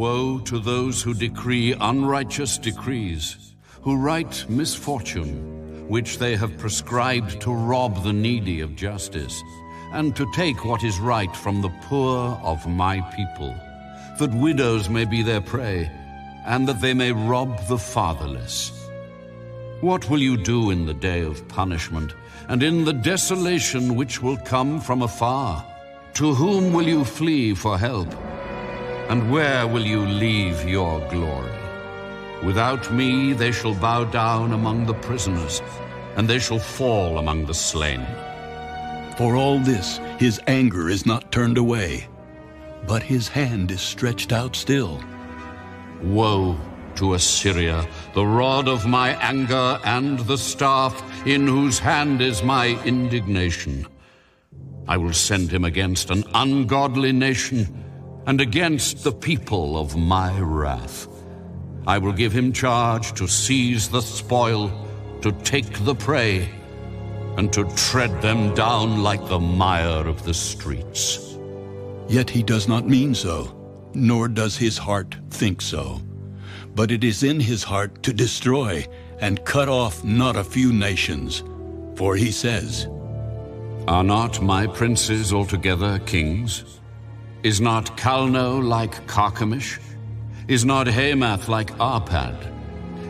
Woe to those who decree unrighteous decrees, who write misfortune, which they have prescribed to rob the needy of justice, and to take what is right from the poor of my people, that widows may be their prey, and that they may rob the fatherless. What will you do in the day of punishment, and in the desolation which will come from afar? To whom will you flee for help? And where will you leave your glory? Without me they shall bow down among the prisoners, and they shall fall among the slain. For all this, his anger is not turned away, but his hand is stretched out still. Woe to Assyria, the rod of my anger and the staff in whose hand is my indignation. I will send him against an ungodly nation and against the people of my wrath. I will give him charge to seize the spoil, to take the prey, and to tread them down like the mire of the streets. Yet he does not mean so, nor does his heart think so. But it is in his heart to destroy and cut off not a few nations. For he says, Are not my princes altogether kings? Is not Calno like Carchemish? Is not Hamath like Arpad?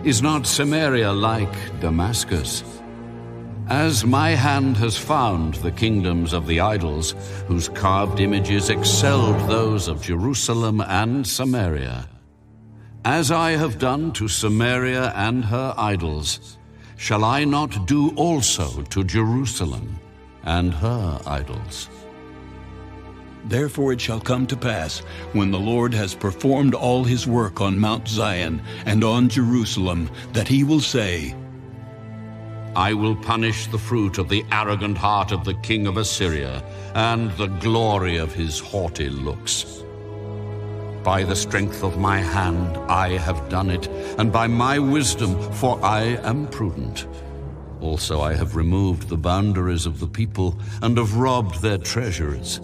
Is not Samaria like Damascus? As my hand has found the kingdoms of the idols, whose carved images excelled those of Jerusalem and Samaria, as I have done to Samaria and her idols, shall I not do also to Jerusalem and her idols? Therefore it shall come to pass, when the Lord has performed all his work on Mount Zion and on Jerusalem, that he will say, I will punish the fruit of the arrogant heart of the king of Assyria, and the glory of his haughty looks. By the strength of my hand I have done it, and by my wisdom, for I am prudent. Also I have removed the boundaries of the people, and have robbed their treasuries.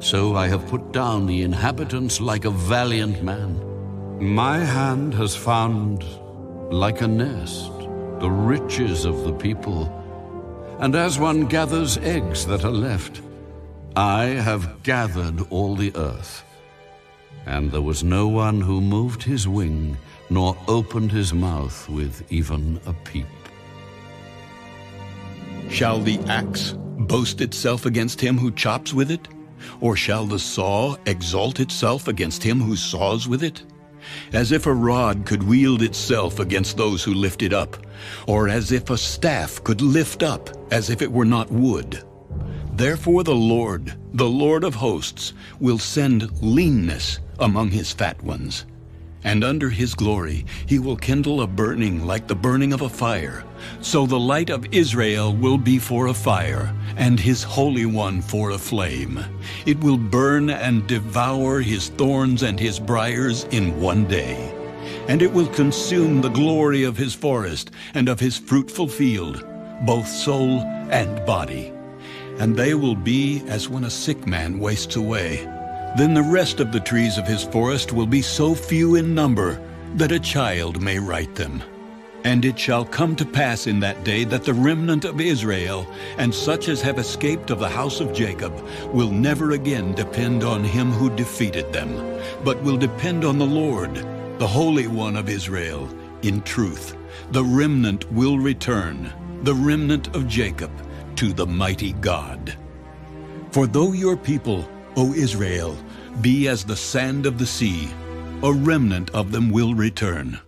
So I have put down the inhabitants like a valiant man. My hand has found, like a nest, the riches of the people. And as one gathers eggs that are left, I have gathered all the earth. And there was no one who moved his wing, nor opened his mouth with even a peep. Shall the axe boast itself against him who chops with it? Or shall the saw exalt itself against him who saws with it? As if a rod could wield itself against those who lift it up, or as if a staff could lift up as if it were not wood. Therefore the Lord, the Lord of hosts, will send leanness among his fat ones. And under his glory he will kindle a burning like the burning of a fire. So the light of Israel will be for a fire, and his Holy One for a flame. It will burn and devour his thorns and his briers in one day. And it will consume the glory of his forest and of his fruitful field, both soul and body. And they will be as when a sick man wastes away then the rest of the trees of his forest will be so few in number that a child may write them. And it shall come to pass in that day that the remnant of Israel, and such as have escaped of the house of Jacob, will never again depend on him who defeated them, but will depend on the Lord, the Holy One of Israel. In truth, the remnant will return, the remnant of Jacob, to the mighty God. For though your people O Israel, be as the sand of the sea. A remnant of them will return.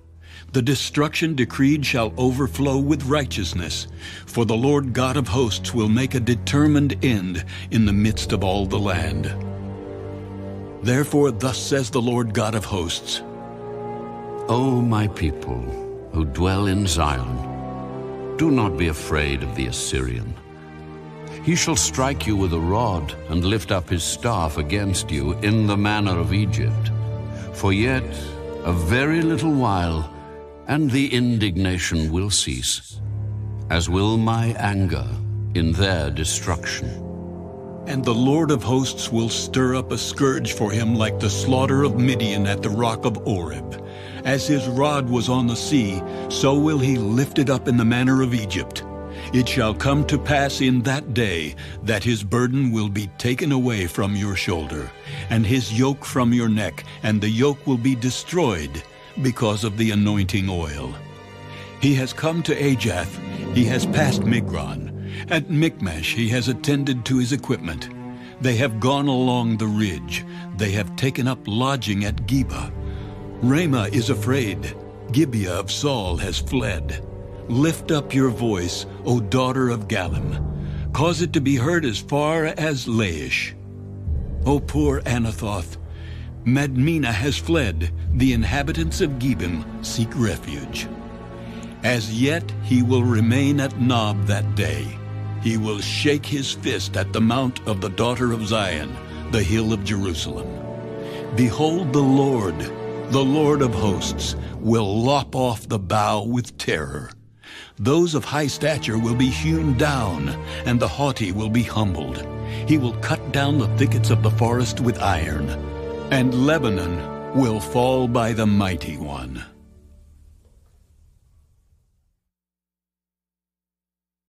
The destruction decreed shall overflow with righteousness, for the Lord God of hosts will make a determined end in the midst of all the land. Therefore thus says the Lord God of hosts, O my people who dwell in Zion, do not be afraid of the Assyrian. He shall strike you with a rod, and lift up his staff against you in the manner of Egypt. For yet a very little while, and the indignation will cease, as will my anger in their destruction. And the Lord of hosts will stir up a scourge for him like the slaughter of Midian at the rock of Oreb. As his rod was on the sea, so will he lift it up in the manner of Egypt. It shall come to pass in that day that his burden will be taken away from your shoulder, and his yoke from your neck, and the yoke will be destroyed because of the anointing oil. He has come to Aiath, he has passed Migron. At Michmash he has attended to his equipment. They have gone along the ridge, they have taken up lodging at Geba. Ramah is afraid, Gibeah of Saul has fled. Lift up your voice, O daughter of Gallim. Cause it to be heard as far as Laish. O poor Anathoth, Madmenah has fled. The inhabitants of Gebim seek refuge. As yet he will remain at Nob that day. He will shake his fist at the mount of the daughter of Zion, the hill of Jerusalem. Behold the Lord, the Lord of hosts, will lop off the bough with terror. Those of high stature will be hewn down, and the haughty will be humbled. He will cut down the thickets of the forest with iron, and Lebanon will fall by the mighty one.